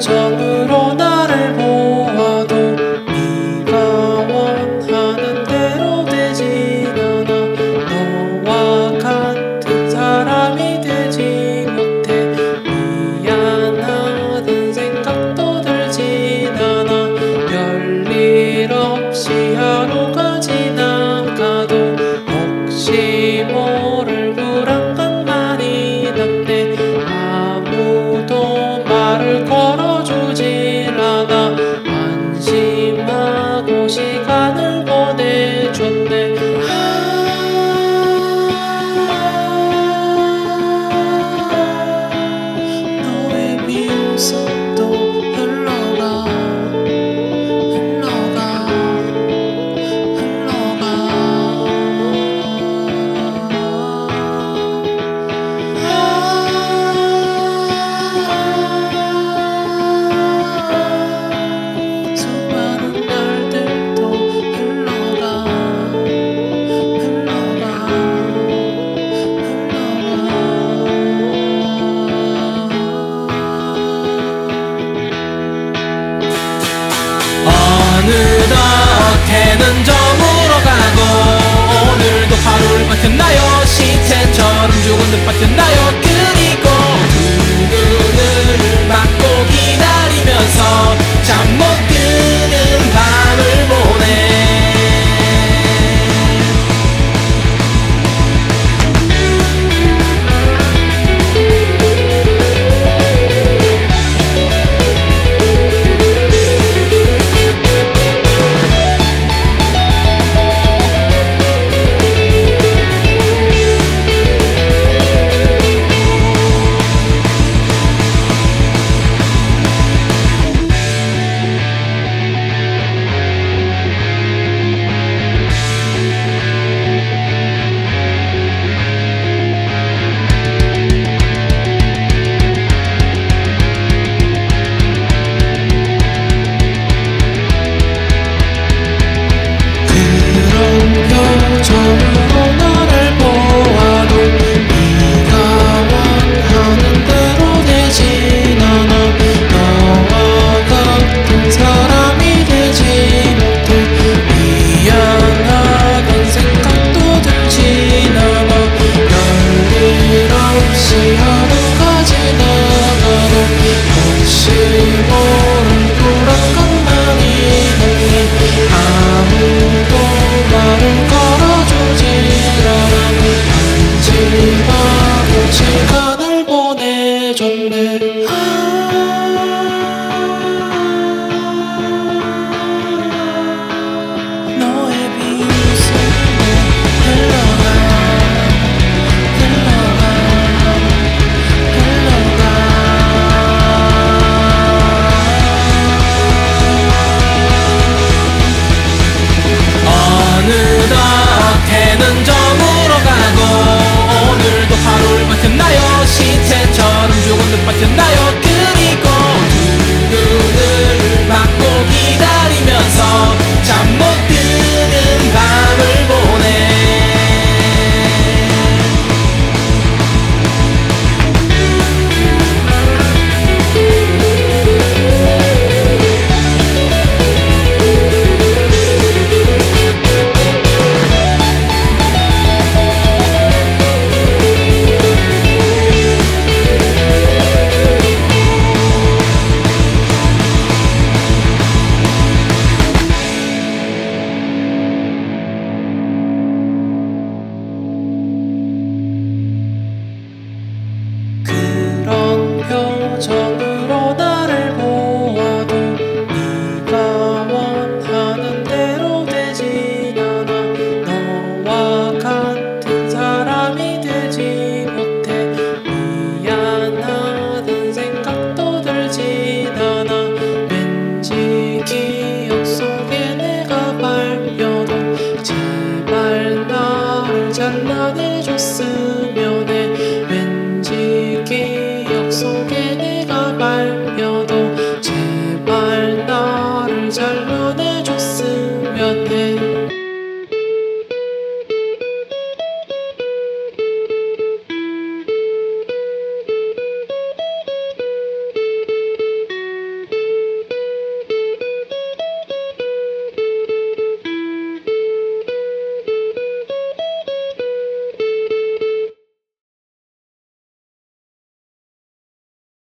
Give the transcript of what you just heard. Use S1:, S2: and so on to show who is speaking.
S1: 표정으로 되는 점 listen.